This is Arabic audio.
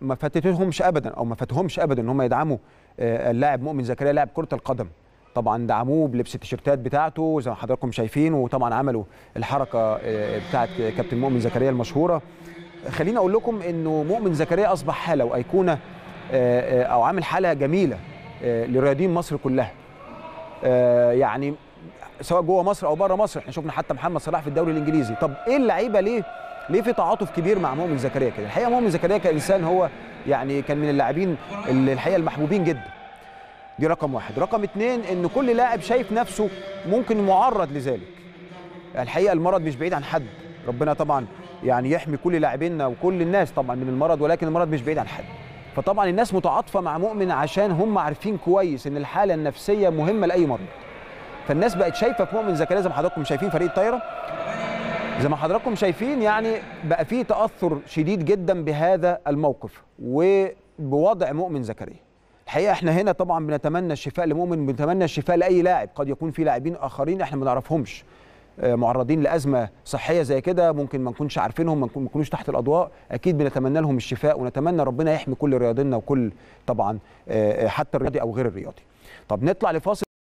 ما فاتتهمش ابدا أو ما فاتهمش ابدا إن هم يدعموا آه، اللاعب مؤمن زكريا لاعب كرة القدم. طبعا دعموه بلبس التيشيرتات بتاعته زي ما حضراتكم شايفين وطبعا عملوا الحركة آه، بتاعت كابتن مؤمن زكريا المشهورة. خليني أقول لكم إنه مؤمن زكريا أصبح حالة وايقونه آه، أو عامل حالة جميلة لرياضيين مصر كلها. يعني سواء جوه مصر أو بره مصر إحنا شفنا حتى محمد صلاح في الدوري الإنجليزي. طب إيه اللعيبة ليه ليه في تعاطف كبير مع مؤمن زكريا كده؟ الحقيقة مؤمن زكريا كإنسان هو يعني كان من اللاعبين اللي الحقيقة المحبوبين جدا. دي رقم واحد. رقم اتنين إن كل لاعب شايف نفسه ممكن معرض لذلك. الحقيقة المرض مش بعيد عن حد. ربنا طبعا يعني يحمي كل لاعبينا وكل الناس طبعا من المرض ولكن المرض مش بعيد عن حد. فطبعا الناس متعاطفة مع مؤمن عشان هم عارفين كويس إن الحالة النفسية مهمة لأي مريض فالناس بقت شايفة في مؤمن زكريا زي ما حضراتكم شايفين فريق الطايرة زي ما حضراتكم شايفين يعني بقى فيه تأثر شديد جدا بهذا الموقف وبوضع مؤمن زكريا. الحقيقة إحنا هنا طبعا بنتمنى الشفاء لمؤمن بنتمنى الشفاء لأي لاعب. قد يكون في لاعبين آخرين إحنا ما نعرفهمش. آه، معرضين لأزمة صحية زي كده ممكن ما نكونش عارفينهم ما نكون- ما يكونوش تحت الأضواء. أكيد بنتمنى لهم الشفاء ونتمنى ربنا يحمي كل رياضينا وكل طبعا آه، آه، حتى الرياضي أو غير الرياضي. طب نطلع لفاصل